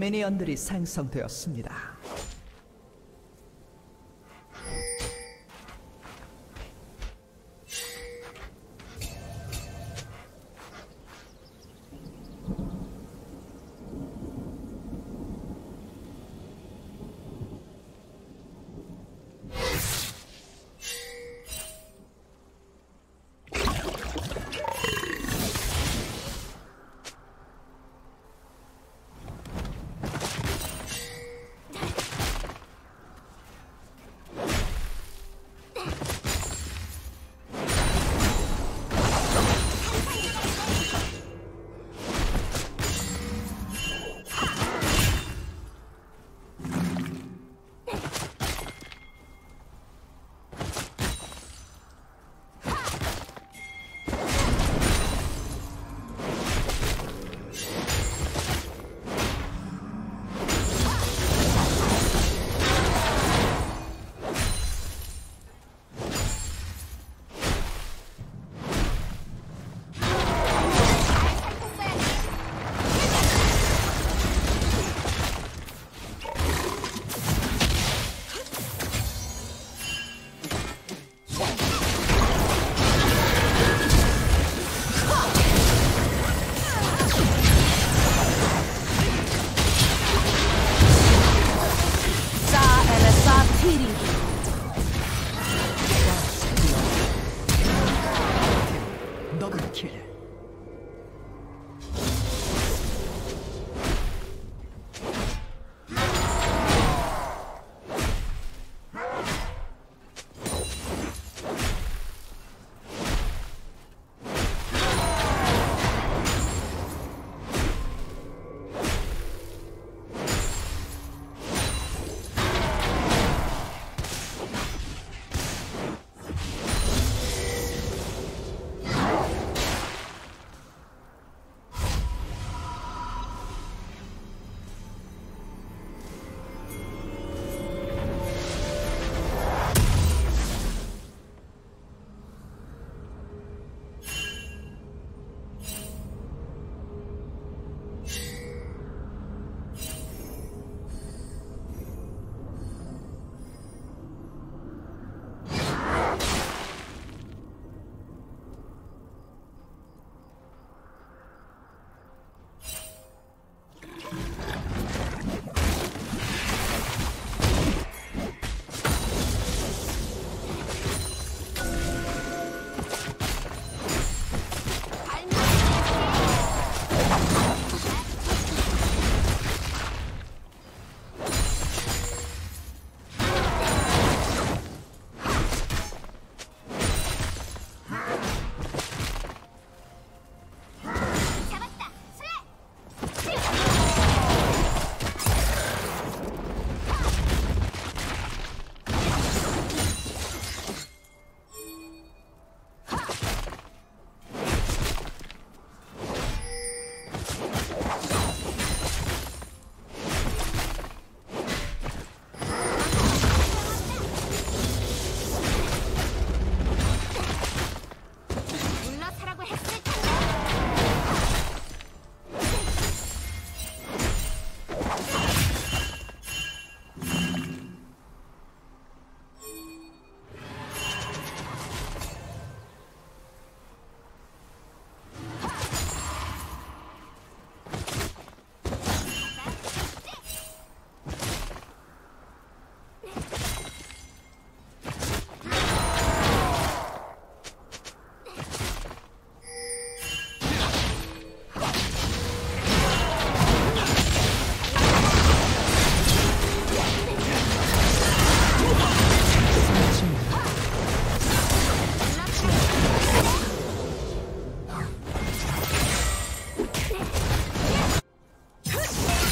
미니언들이 생성되었습니다.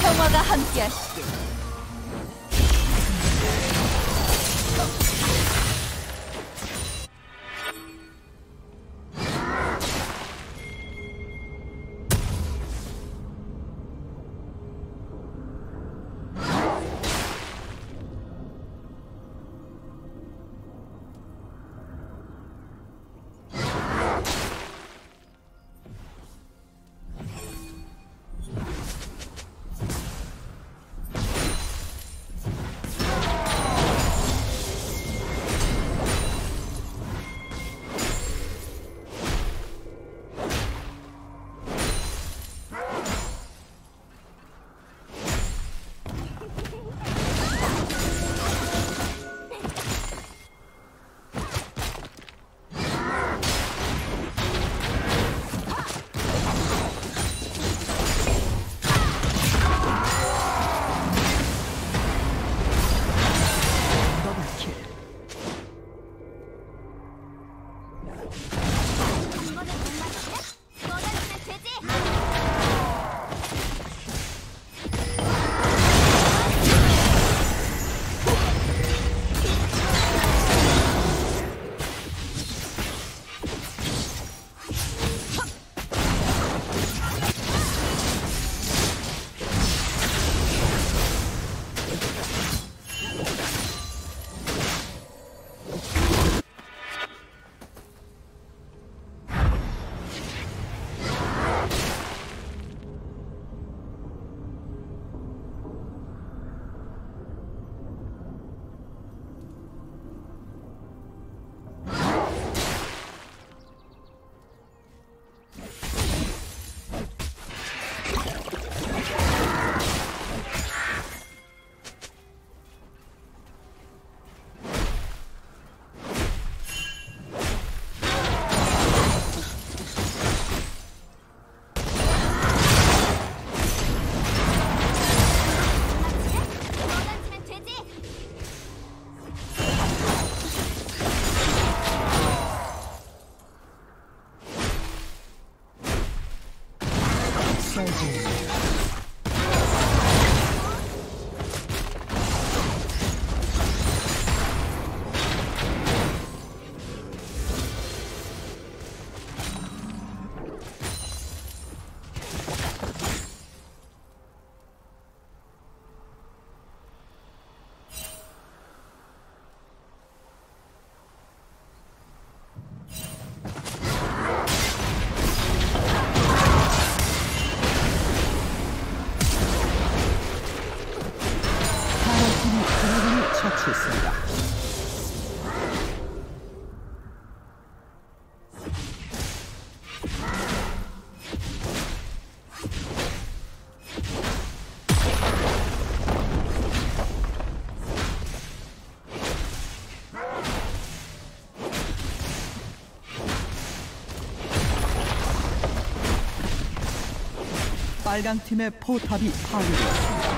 성화가 함께하시길 빨강 팀의 포탑이 파괴되었습니다.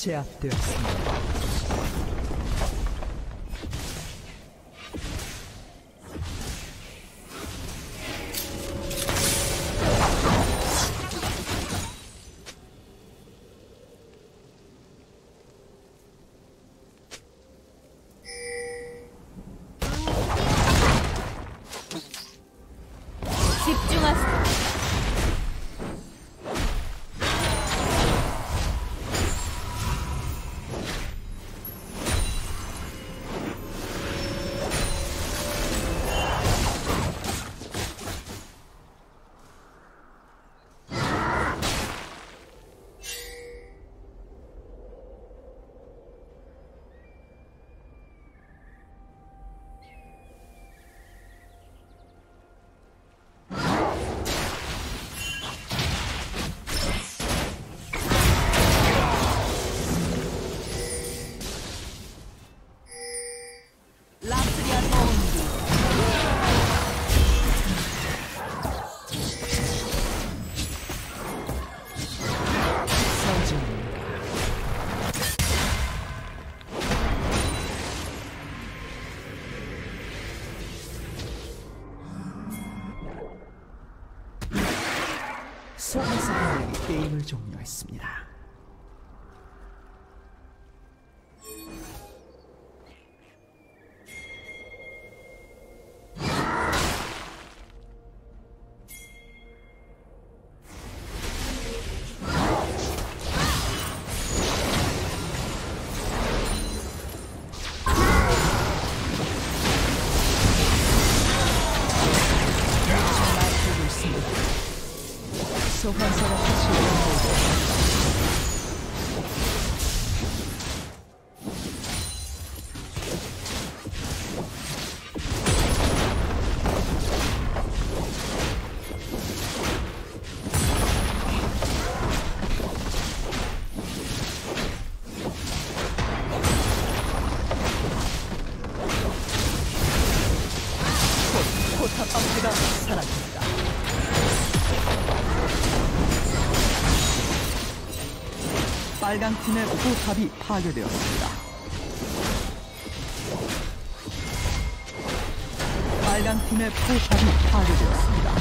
제압되었습니다. 종료했습니다. 방패가 사라집니다. 빨간 팀의 포탑이 파괴되었습니다. 빨간 팀의 포탑이 파괴되었습니다.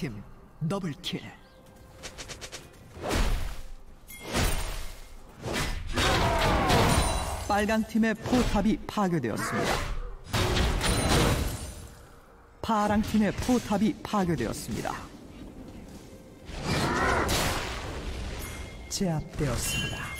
팀 더블킬. 빨간 팀의 포탑이 파괴되었습니다. 파랑 팀의 포탑이 파괴되었습니다. 제압되었습니다.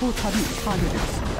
파란 팀의 포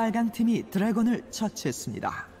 빨강팀이 드래곤을 처치했습니다.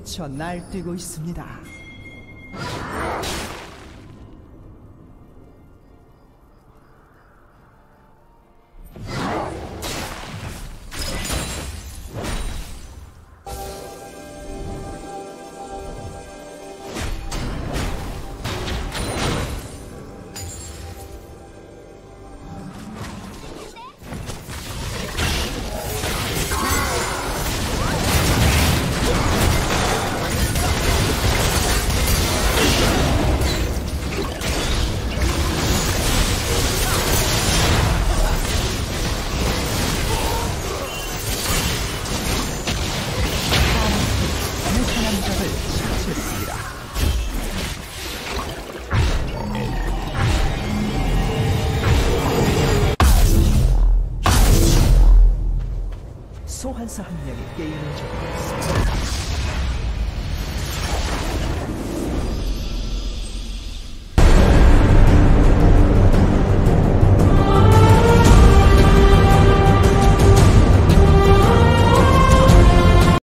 미쳐 날뛰고 있습니다.